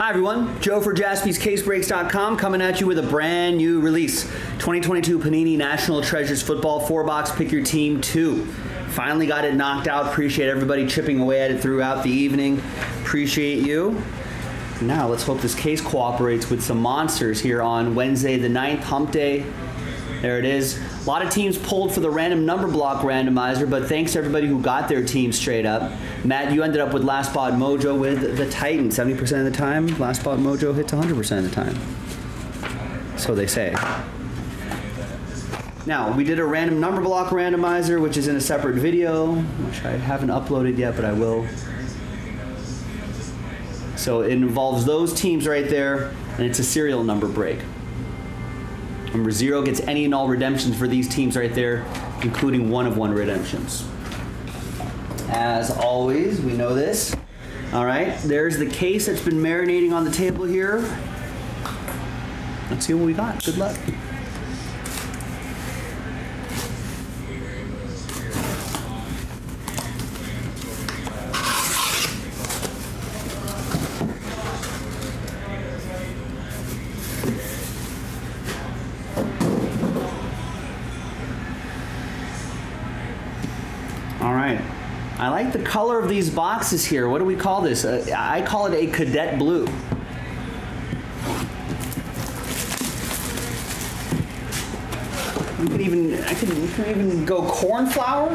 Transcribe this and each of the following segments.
Hi everyone, Joe for JaspysCaseBreaks.com coming at you with a brand new release. 2022 Panini National Treasures Football 4-box Pick Your Team 2. Finally got it knocked out. Appreciate everybody chipping away at it throughout the evening. Appreciate you. Now let's hope this case cooperates with some monsters here on Wednesday the 9th, hump day. There it is. A lot of teams pulled for the random number block randomizer, but thanks to everybody who got their team straight up. Matt, you ended up with Last Spot Mojo with the Titans. 70% of the time, Last Spot Mojo hits 100% of the time. So they say. Now, we did a random number block randomizer, which is in a separate video, which I haven't uploaded yet, but I will. So it involves those teams right there, and it's a serial number break. Number zero gets any and all redemptions for these teams right there, including one of one redemptions. As always, we know this. All right, there's the case that's been marinating on the table here. Let's see what we got. Good luck. I like the color of these boxes here. What do we call this? Uh, I call it a cadet blue. You could even, I could, you could even go cornflower.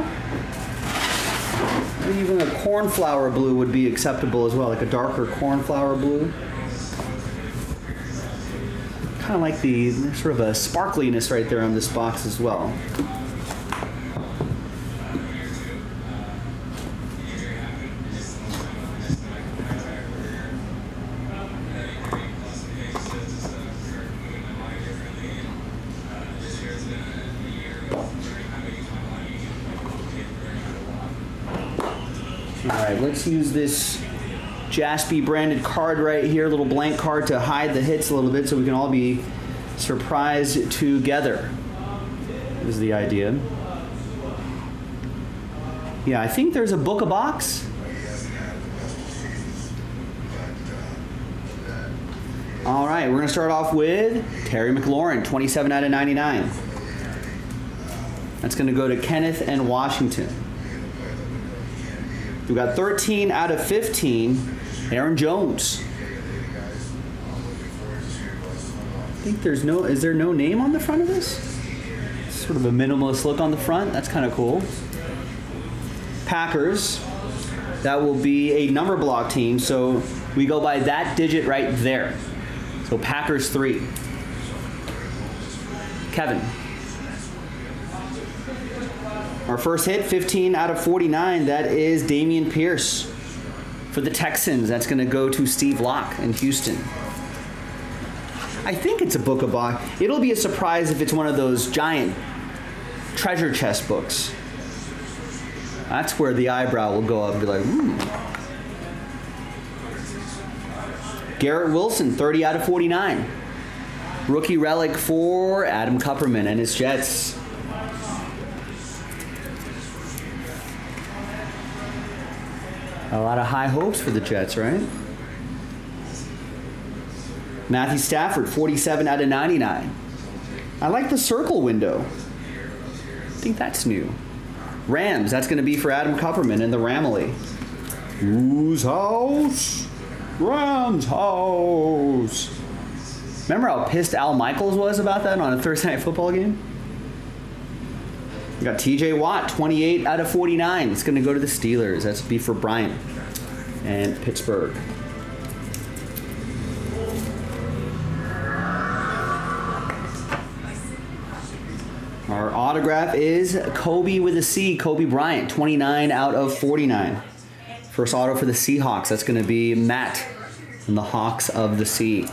Even a cornflower blue would be acceptable as well, like a darker cornflower blue. Kind of like the sort of a sparkliness right there on this box as well. All right, let's use this Jaspy branded card right here, little blank card to hide the hits a little bit so we can all be surprised together. Is the idea. Yeah, I think there's a book a box. All right, we're going to start off with Terry McLaurin, 27 out of 99. That's going to go to Kenneth and Washington. We got 13 out of 15, Aaron Jones. I think there's no, is there no name on the front of this? Sort of a minimalist look on the front. That's kind of cool. Packers. That will be a number block team, so we go by that digit right there. So Packers three. Kevin. Our first hit, 15 out of 49. That is Dameon Pierce for the Texans. That's going to go to Steve Locke in Houston. I think it's a book of box. It'll be a surprise if it's one of those giant treasure chest books. That's where the eyebrow will go up and be like, ooh. Garrett Wilson, 30 out of 49. Rookie relic for Adam Kupperman and his Jets. A lot of high hopes for the Jets, right? Matthew Stafford, 47 out of 99. I like the circle window. I think that's new. Rams, that's going to be for Adam Kupperman and the Ramily. Whose house? Rams house. Remember how pissed Al Michaels was about that on a Thursday night football game? We got TJ Watt, 28 out of 49. It's going to go to the Steelers. That's be for Bryant and Pittsburgh. Our autograph is Coby with a C, Coby Bryant, 29 out of 49. First auto for the Seahawks. That's going to be Matt and the Hawks of the Sea.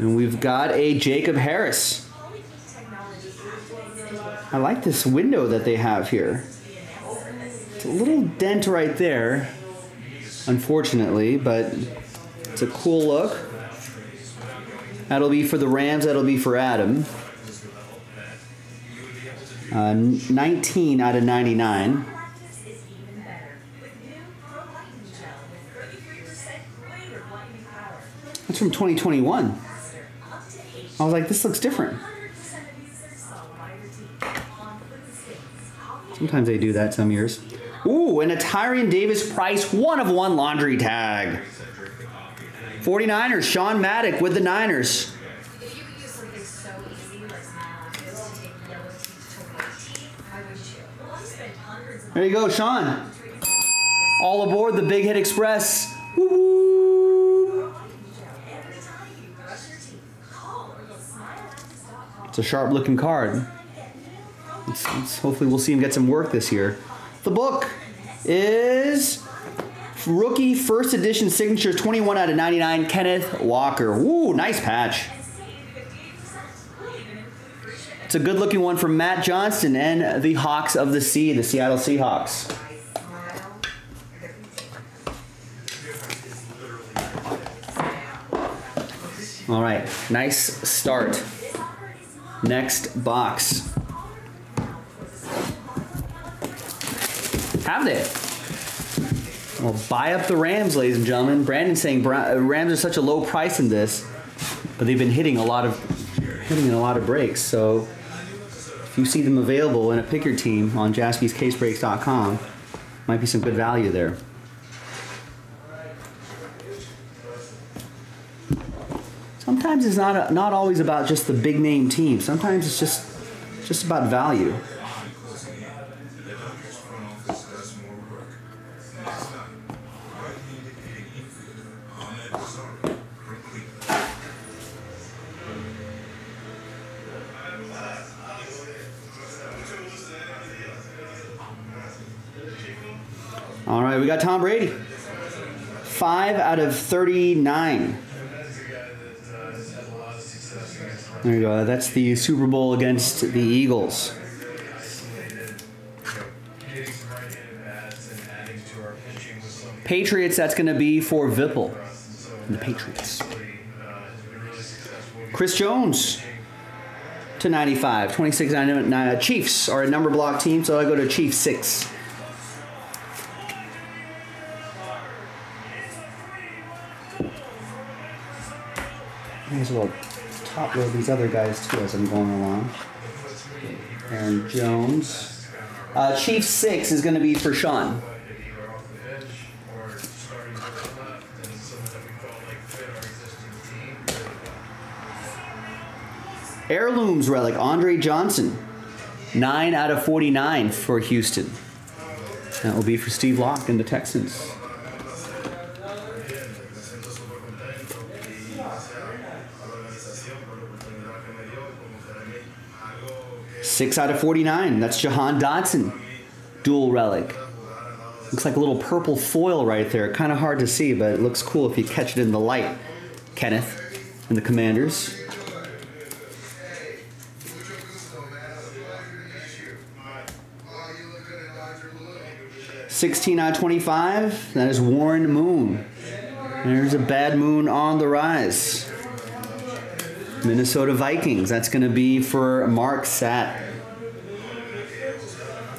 And we've got a Jacob Harris. I like this window that they have here. It's a little dent right there, unfortunately, but it's a cool look. That'll be for the Rams, that'll be for Adam. Uh, 19 out of 99. That's from 2021. I was like, this looks different. Sometimes they do that some years. Ooh, and a Tyrion Davis Price one of one laundry tag. 49ers, Sean Maddock with the Niners. There you go, Sean. All aboard the Big Hit Express. Woo-woo. It's a sharp looking card. It's, it's, hopefully, we'll see him get some work this year. The book is rookie first edition signatures 21 out of 99 Kenneth Walker. Woo, nice patch. It's a good looking one from Matt Johnston and the Hawks of the Sea, the Seattle Seahawks. All right, nice start. Next box. Have they? Well, buy up the Rams, ladies and gentlemen. Brandon's saying uh, Rams are such a low price in this, but they've been hitting a lot of hitting a lot of breaks. So if you see them available in a pick your team on jaspyscasebreaks.com, might be some good value there. Sometimes it's not a, not always about just the big name team. Sometimes it's just just about value. All right, we got Tom Brady. Five out of 39. There you go. That's the Super Bowl against the Eagles. Patriots, that's going to be for Vipple. The Patriots. Chris Jones to 95. 26 Chiefs are a number block team, so I go to Chiefs 6. May as well top load these other guys too as I'm going along. Aaron Jones. Uh, Chief 6 is going to be for Sean. Heirlooms relic, Andre Johnson. 9 out of 49 for Houston. That will be for Steve Locke and the Texans. Six out of 49. That's Jahan Dotson. Dual relic. Looks like a little purple foil right there. Kind of hard to see, but it looks cool if you catch it in the light. Kenneth and the Commanders. Sixteen out of twenty-five. That is Warren Moon. There's a bad moon on the rise. Minnesota Vikings. That's going to be for Mark Sat.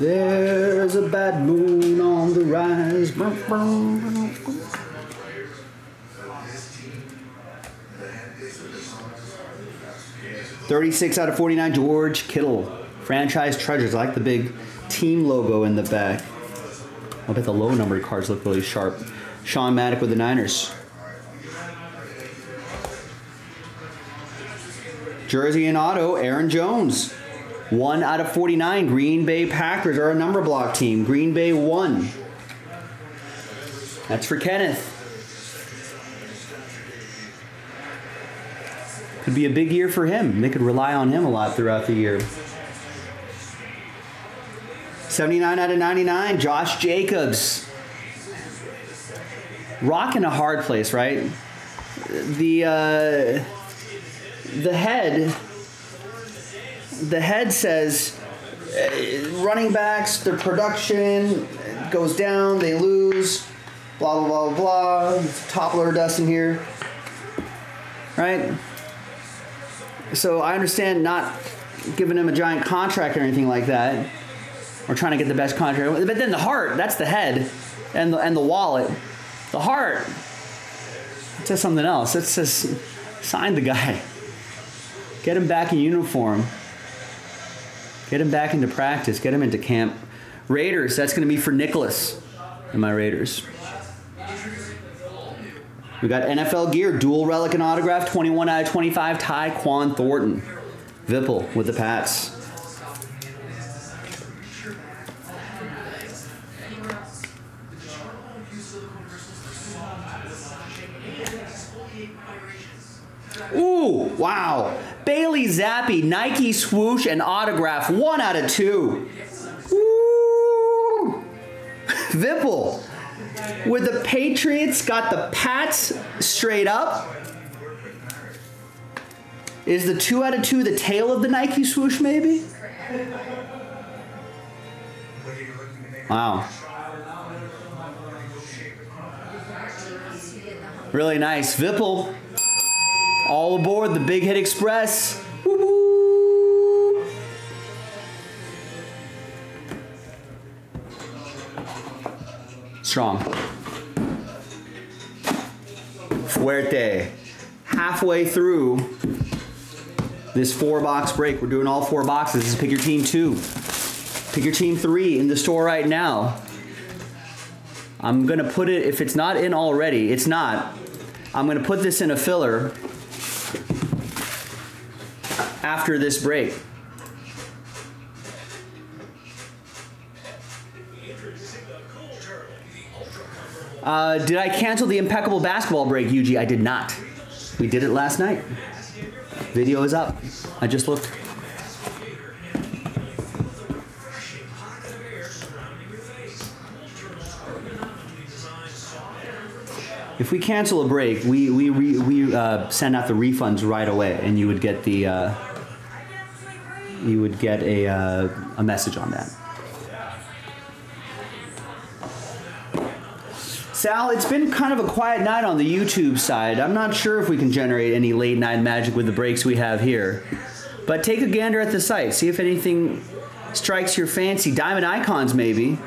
There's a bad moon on the rise. Thirty-six out of forty-nine. George Kittle, franchise treasures. I like the big team logo in the back. I bet the low numbered cards look really sharp. Sean Maddock with the Niners. Jersey and auto, Aaron Jones. One out of 49. Green Bay Packers are a number block team. Green Bay one. That's for Kenneth. Could be a big year for him. They could rely on him a lot throughout the year. 79 out of 99. Josh Jacobs. Rocking a hard place, right? The uh, the head the head says uh, running backs, their production goes down, they lose, blah, blah, blah, blah. Top loader dust in here. Right? So I understand not giving him a giant contract or anything like that, or trying to get the best contract. But then the heart, that's the head, and the, and the wallet. The heart, it says something else. It says, sign the guy. Get him back in uniform. Get him back into practice. Get him into camp. Raiders, that's going to be for Nicholas and my Raiders. We got NFL gear, dual relic and autograph, 21 out of 25, Tyquan Thornton. Vipple with the Pats. Ooh, wow. Bailey Zappe, Nike swoosh and autograph, one out of two. Ooh. Vipple with the Patriots, got the Pats straight up. Is the two out of two the tail of the Nike swoosh, maybe? Wow. Really nice. Vipple, all aboard the Big Hit Express. Strong. Fuerte. Halfway through this four box break. We're doing all four boxes. This is pick your team two. Pick your team three in the store right now. I'm gonna put it, if it's not in already, it's not. I'm gonna put this in a filler after this break. Uh, did I cancel the impeccable basketball break, Yuji? I did not. We did it last night. Video is up. I just looked. If we cancel a break, we we re, we uh, send out the refunds right away, and you would get the uh, you would get a uh, a message on that. Sal, it's been kind of a quiet night on the YouTube side. I'm not sure if we can generate any late night magic with the breaks we have here. But take a gander at the site. See if anything strikes your fancy. Diamond Icons, maybe.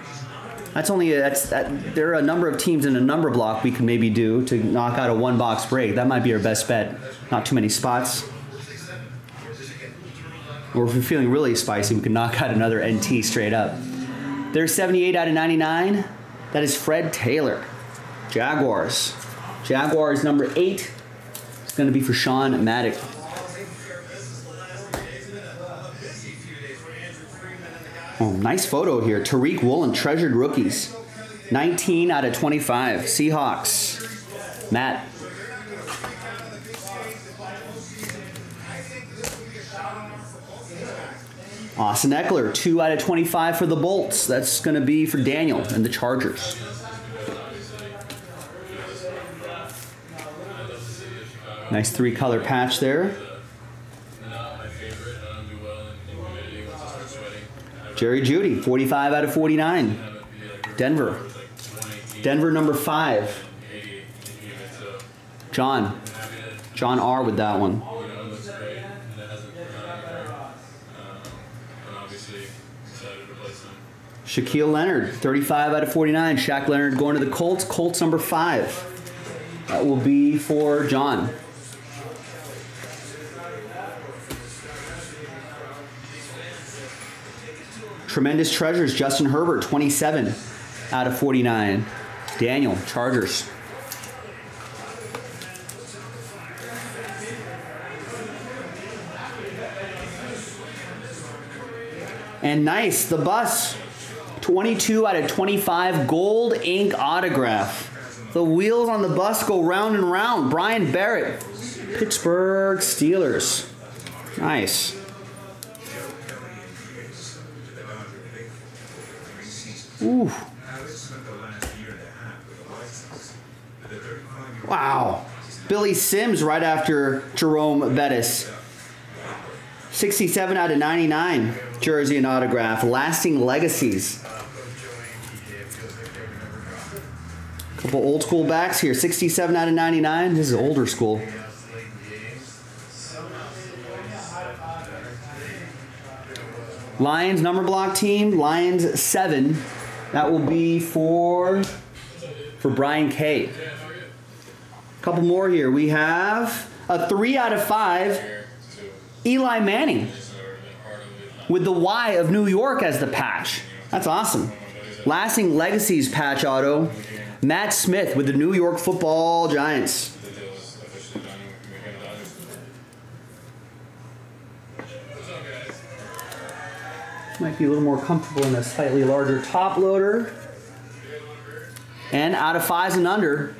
That's only a, that's that, there are a number of teams in a number block we can maybe do to knock out a one box break. That might be our best bet. Not too many spots. Or if we're feeling really spicy, we can knock out another NT straight up. There's 78 out of 99. That is Fred Taylor. Jaguars. Jaguars number eight is going to be for Sean Maddock. Oh, nice photo here. Tariq Woolen, treasured rookies. 19 out of 25. Seahawks. Matt. Austin Ekeler, 2 out of 25 for the Bolts. That's going to be for Daniel and the Chargers. Nice three color patch there. Jerry Jeudy, 45 out of 49. Denver. Denver number five. John. John R with that one. Shaquille Leonard, 35 out of 49. Shaq Leonard going to the Colts. Colts number five. That will be for John. Tremendous treasures. Justin Herbert, 27 out of 49. Daniel, Chargers. And nice, the bus. 22 out of 25 gold ink autograph. The wheels on the bus go round and round. Brian Barrett, Pittsburgh Steelers. Nice. Ooh. Wow. Billy Sims right after Jerome Bettis. 67 out of 99 jersey and autograph. Lasting legacies. A Couple old school backs here. 67 out of 99. This is older school. Lions number block team, Lions seven. That will be for for Brian K. Couple more here. We have a three out of five. Eli Manning with the Y of New York as the patch. That's awesome. Lasting Legacies patch auto. Matt Smith with the New York Football Giants. Might be a little more comfortable in a slightly larger top loader. And out of fives and under.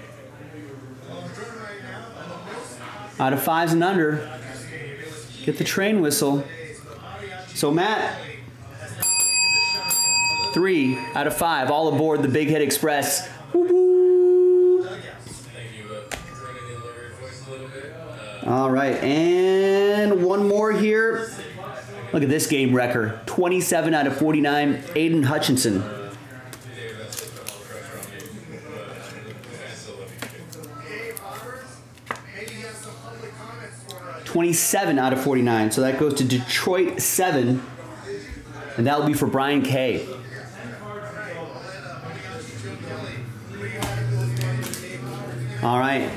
Out of fives and under. Get the train whistle. So Matt, three out of five, all aboard the Big Hit Express. All right, and one more here. Look at this game record 27 out of 49, Aidan Hutchinson. Twenty-seven out of forty-nine, so that goes to Detroit seven, and that will be for Brian K. All right.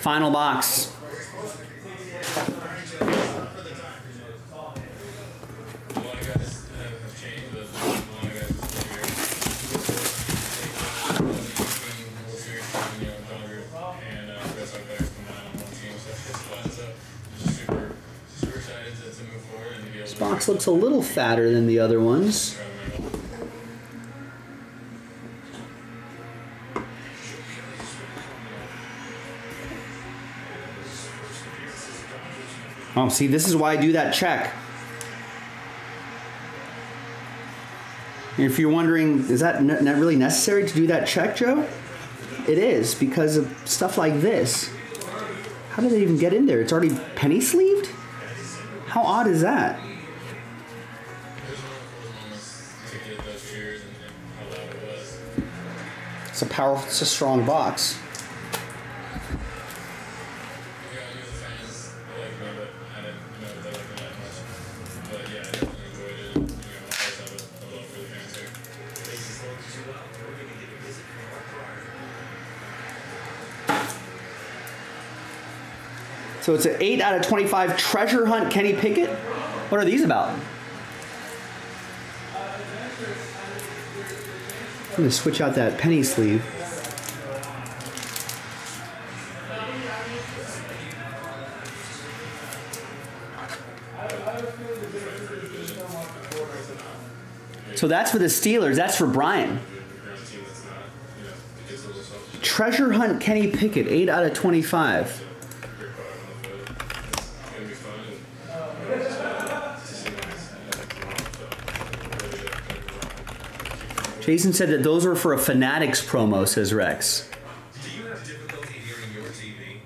Final box. Box looks a little fatter than the other ones. Oh, see, this is why I do that check. If you're wondering, is that not really necessary to do that check, Joe? It is because of stuff like this. How did it even get in there? It's already penny sleeved? How odd is that? It's a powerful, it's a strong box. So it's an 8 out of 25 treasure hunt Kenny Pickett. What are these about? I'm going to switch out that penny sleeve. So that's for the Steelers. That's for Brian. Treasure Hunt Kenny Pickett, 8 out of 25. Jason said that those were for a Fanatics promo, says Rex. Do you have difficulty hearing your TV?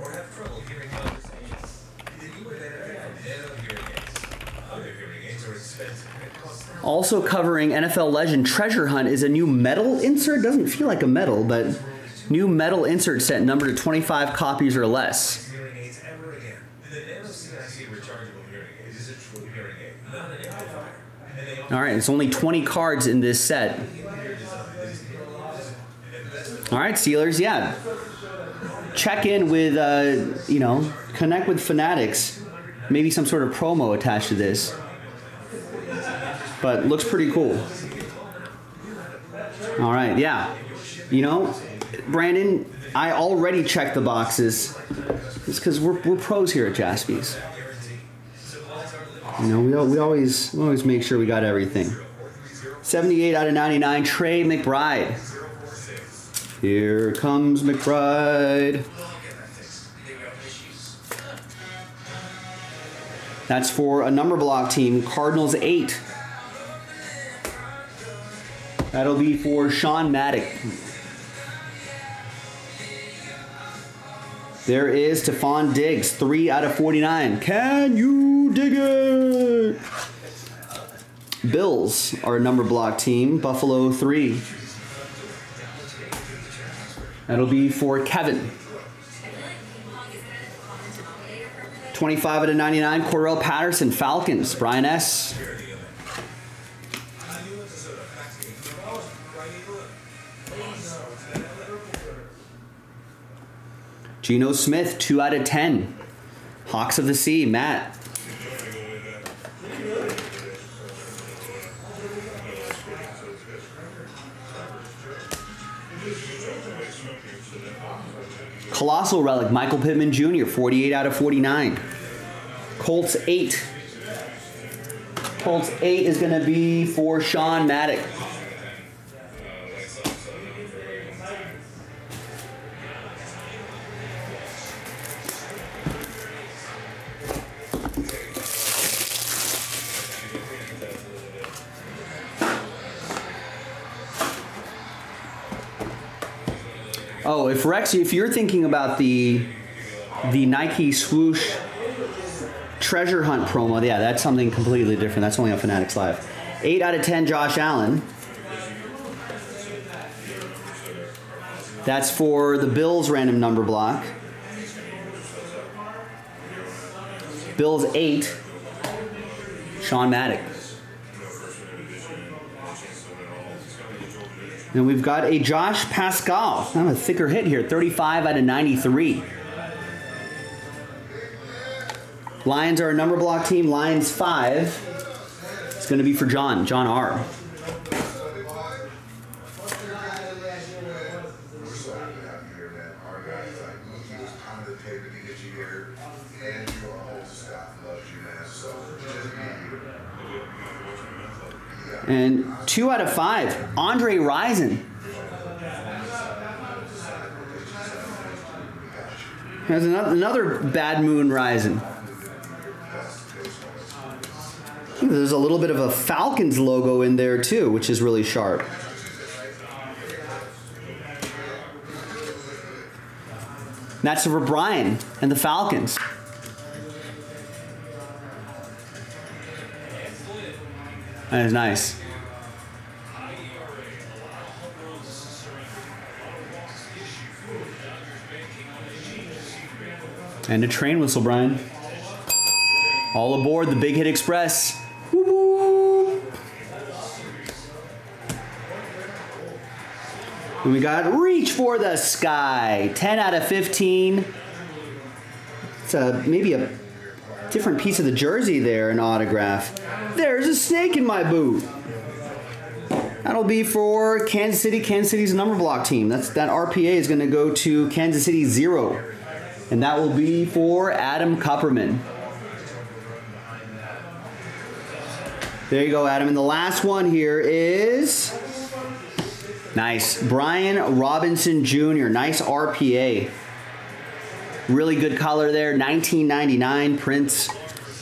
Or have trouble hearing conversations? Then you would benefit from Nano hearing aids. Other hearing aids are expensive and cost Also covering NFL legend Treasure Hunt is a new metal insert. Doesn't feel like a metal, but new metal insert set numbered to 25 copies or less. All right, it's only 20 cards in this set. All right, Steelers, yeah. Check in with, uh, you know, connect with Fanatics. Maybe some sort of promo attached to this. But looks pretty cool. All right, yeah. You know, Brandon, I already checked the boxes. It's because we're, we're pros here at Jaspy's. You know, we, we always we always make sure we got everything. 78 out of 99, Trey McBride. Here comes McBride. That's for a number block team, Cardinals 8. That'll be for Sean Maddock. There is Stefon Diggs, 3 out of 49. Can you dig it? Bills are a number block team, Buffalo 3. That'll be for Kevin. 25 out of 99, Cordarrelle Patterson, Falcons, Brian S. Geno Smith, 2 out of 10. Hawks of the Sea, Matt. Colossal Relic, Michael Pittman Jr., 48 out of 49. Colts 8. Colts 8 is going to be for Sean Maddock. Oh, if Rex, if you're thinking about the the Nike swoosh treasure hunt promo, yeah, that's something completely different. That's only on Fanatics Live. Eight out of ten, Josh Allen. That's for the Bills random number block. Bills eight. Sean Maddock. And we've got a Josh Paschal. I'm a thicker hit here. 35 out of 93. Lions are a number block team. Lions 5. It's going to be for John. John R. And 2 out of 5. Andre Rison. There's another, another bad moon rising. There's a little bit of a Falcons logo in there too, which is really sharp. That's for Brian and the Falcons. That is nice. And a train whistle, Brian. All aboard the Big Hit Express. And we got Reach for the Sky. 10 out of 15. It's a, maybe a different piece of the jersey there, an autograph. There's a snake in my boot. That'll be for Kansas City. Kansas City's number block team. That's that RPA is going to go to Kansas City zero, and that will be for Adam Kupperman. There you go, Adam. And the last one here is nice Brian Robinson Jr. Nice RPA. Really good color there. 1999 Prince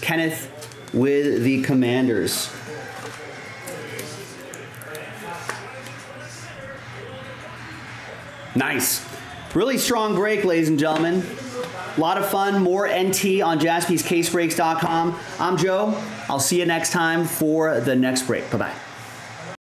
Kenneth with the Commanders. Nice. Really strong break, ladies and gentlemen. A lot of fun. More NT on jaspyscasebreaks.com. I'm Joe. I'll see you next time for the next break. Bye bye.